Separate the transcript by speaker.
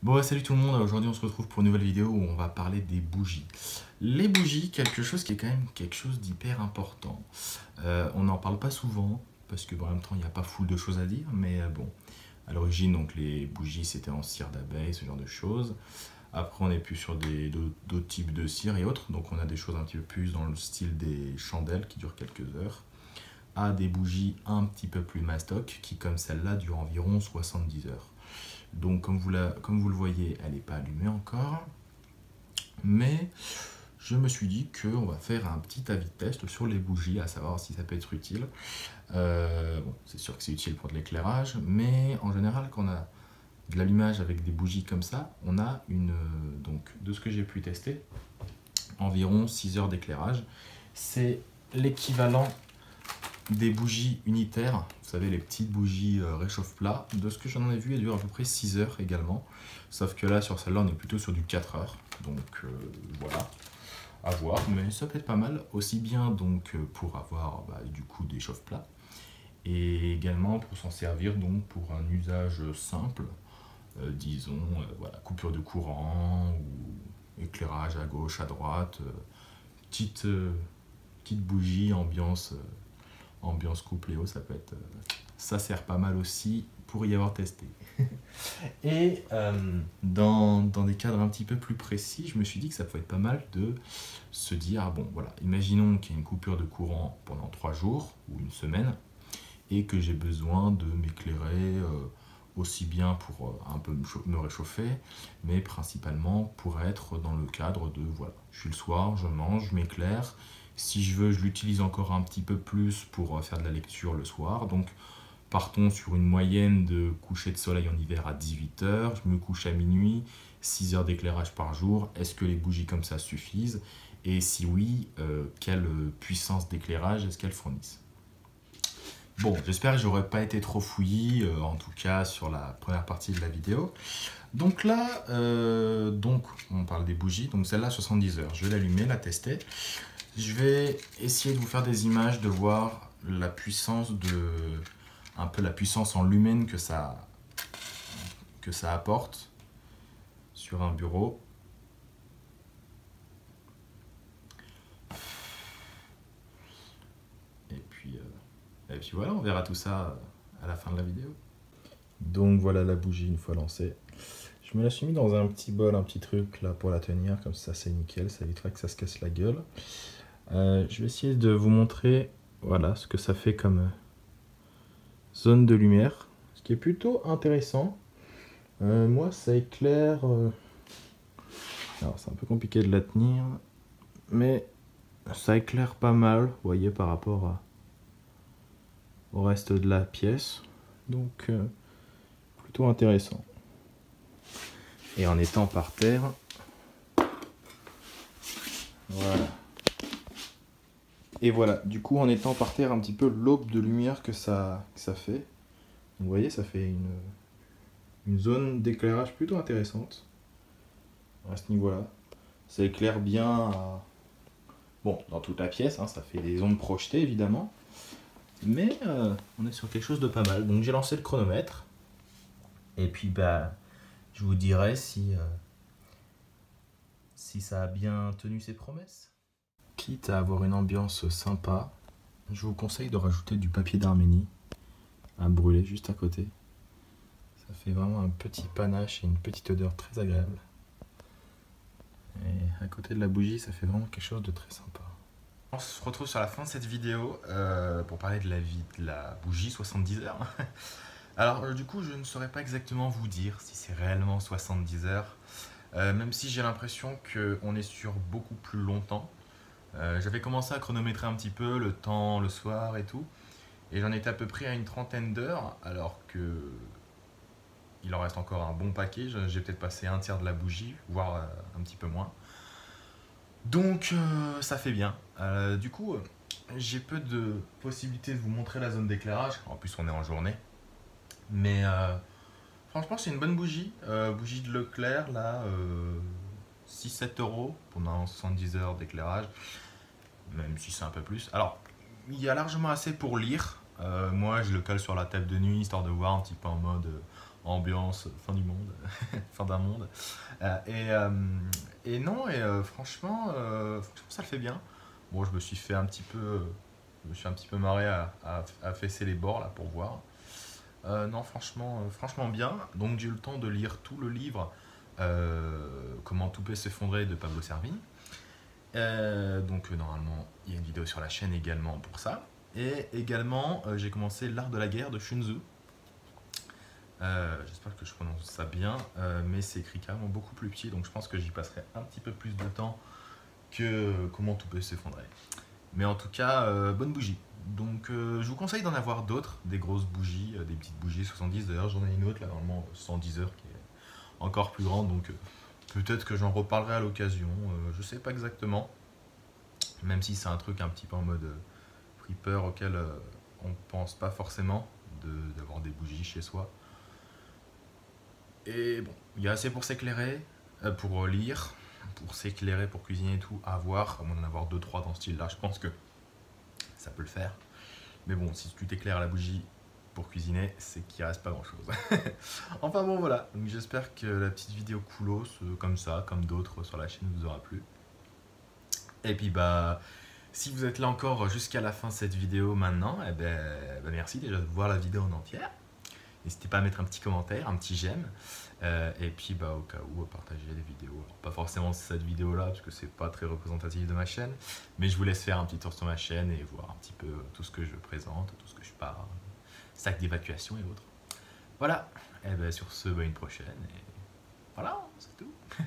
Speaker 1: Bon salut tout le monde, aujourd'hui on se retrouve pour une nouvelle vidéo où on va parler des bougies. Les bougies, quelque chose qui est quand même quelque chose d'hyper important. Euh, on n'en parle pas souvent, parce que en même temps il n'y a pas foule de choses à dire, mais euh, bon, à l'origine donc les bougies c'était en cire d'abeille, ce genre de choses. Après on est plus sur d'autres types de cire et autres, donc on a des choses un petit peu plus dans le style des chandelles qui durent quelques heures, à des bougies un petit peu plus mastoc qui comme celle-là durent environ 70 heures. Donc comme vous, comme vous le voyez, elle n'est pas allumée encore. Mais je me suis dit qu'on va faire un petit avis de test sur les bougies, à savoir si ça peut être utile. Euh, c'est sûr que c'est utile pour de l'éclairage, mais en général, quand on a de l'allumage avec des bougies comme ça, on a une, donc de ce que j'ai pu tester, environ 6 heures d'éclairage. C'est l'équivalent des bougies unitaires, vous savez les petites bougies euh, réchauffe-plat, de ce que j'en ai vu, elles durent à peu près 6 heures également, sauf que là sur celle-là on est plutôt sur du 4 heures, donc euh, voilà, à voir, mais ça peut être pas mal, aussi bien donc euh, pour avoir bah, du coup des chauffe-plats, et également pour s'en servir donc pour un usage simple, disons voilà, coupure de courant ou éclairage à gauche, à droite, petite, petite bougie ambiance ambiance couple haut, ça peut être, euh, ça sert pas mal aussi pour y avoir testé. et euh, dans, dans, des cadres un petit peu plus précis, je me suis dit que ça pouvait être pas mal de se dire, ah bon voilà, imaginons qu'il y a une coupure de courant pendant trois jours ou une semaine et que j'ai besoin de m'éclairer euh, aussi bien pour un peu me réchauffer, mais principalement pour être dans le cadre de, voilà, je suis le soir, je mange, je m'éclaire, si je veux, je l'utilise encore un petit peu plus pour euh, faire de la lecture le soir. Donc, partons sur une moyenne de coucher de soleil en hiver à 18h. Je me couche à minuit, 6 heures d'éclairage par jour. Est-ce que les bougies comme ça suffisent? Et si oui, euh, quelle puissance d'éclairage est-ce qu'elles fournissent? Bon, j'espère que j'aurais pas été trop fouillis, euh, en tout cas sur la première partie de la vidéo. Donc là, donc on parle des bougies, donc celle-là 70 heures. Je vais l'allumer, la tester. Je vais essayer de vous faire des images, de voir la puissance de... un peu la puissance en lumen que ça, apporte sur un bureau. Et puis, euh, et puis voilà, on verra tout ça à la fin de la vidéo. Donc voilà la bougie une fois lancée. Je me la suis mis dans un petit bol, un petit truc là pour la tenir, comme ça c'est nickel, ça évitera que ça se casse la gueule. Euh, je vais essayer de vous montrer voilà, ce que ça fait comme euh, zone de lumière. Ce qui est plutôt intéressant. Euh, moi, ça éclaire... Alors, c'est un peu compliqué de la tenir. Mais ça éclaire pas mal, vous voyez, par rapport au reste de la pièce. Donc, plutôt intéressant. Et en étant par terre... Voilà. Et voilà, du coup en étant par terre un petit peu l'aube de lumière que ça, fait. vous voyez, ça fait une, zone d'éclairage plutôt intéressante à ce niveau-là. Ça éclaire bien, bon, dans toute la pièce, hein, ça fait des ondes projetées évidemment. Mais euh, on est sur quelque chose de pas mal. Donc j'ai lancé le chronomètre. Et puis bah, je vous dirai si, euh, si ça a bien tenu ses promesses quitte à avoir une ambiance sympa, je vous conseille de rajouter du papier d'Arménie à brûler juste à côté. Ça fait vraiment un petit panache et une petite odeur très agréable. Et à côté de la bougie, ça fait vraiment quelque chose de très sympa. On se retrouve sur la fin de cette vidéo euh, pour parler de la vie de la bougie 70 heures. Alors euh, du coup, je ne saurais pas exactement vous dire si c'est réellement 70 heures, euh, même si j'ai l'impression qu'on est sur beaucoup plus longtemps. Euh, j'avais commencé à chronométrer un petit peu le temps, le soir et tout. Et j'en étais à peu près à une trentaine d'heures, alors que il en reste encore un bon paquet. J'ai peut-être passé un tiers de la bougie, voire euh, un petit peu moins. Donc euh, ça fait bien. du coup, j'ai peu de possibilités de vous montrer la zone d'éclairage. En plus, on est en journée. Mais franchement, c'est une bonne bougie. bougie de Leclerc, là, 6-7 euros pendant 70 heures d'éclairage, même si c'est un peu plus. Alors, il y a largement assez pour lire. Euh, moi, je le cale sur la table de nuit, histoire de voir un petit peu en mode, euh, ambiance fin du monde, fin d'un monde. et, et, non, et franchement, ça le fait bien. Bon, je me suis fait un petit peu, je me suis un petit peu marré à, à, fesser les bords là pour voir. non, franchement, franchement bien. Donc j'ai eu le temps de lire tout le livre Comment tout peut s'effondrer de Pablo Servigne. donc normalement, il y a une vidéo sur la chaîne également pour ça. Et également, euh, j'ai commencé L'Art de la guerre de Shunzu. Euh, j'espère que je prononce ça bien, euh, mais c'est écrit carrément beaucoup plus petit, donc je pense que j'y passerai un petit peu plus de temps que comment tout peut s'effondrer. Mais en tout cas, bonne bougie. Donc je vous conseille d'en avoir d'autres, des grosses bougies, des petites bougies 70. D'ailleurs, j'en ai une autre là, normalement 110 heures, qui encore plus grande, donc peut-être que j'en reparlerai à l'occasion. je sais pas exactement, même si c'est un truc un petit peu en mode peur auquel euh, on pense pas forcément d'avoir des bougies chez soi. Et bon, il y a assez pour s'éclairer, euh, pour lire, pour s'éclairer, pour cuisiner et tout, à voir, à moins d'en avoir 2-3 dans ce style-là, je pense que ça peut le faire. Mais bon, si tu t'éclaires à la bougie cuisiner, c'est qu'il reste pas grand-chose. enfin bon, voilà. J'espère que la petite vidéo coolos, comme ça, comme d'autres sur la chaîne, vous aura plu. Et puis bah, si vous êtes là encore jusqu'à la fin de cette vidéo maintenant, eh ben, ben, merci déjà de voir la vidéo en entière. N'hésitez pas à mettre un petit commentaire, un petit j'aime. Euh, et puis bah, au cas où, partager des vidéos. pas forcément cette vidéo là, parce que c'est pas très représentatif de ma chaîne. Mais je vous laisse faire un petit tour sur ma chaîne et voir un petit peu tout ce que je présente, tout ce que je parle, sac d'évacuation et autres. Voilà, et eh ben, sur ce, bah, une prochaine. Et voilà, c'est tout.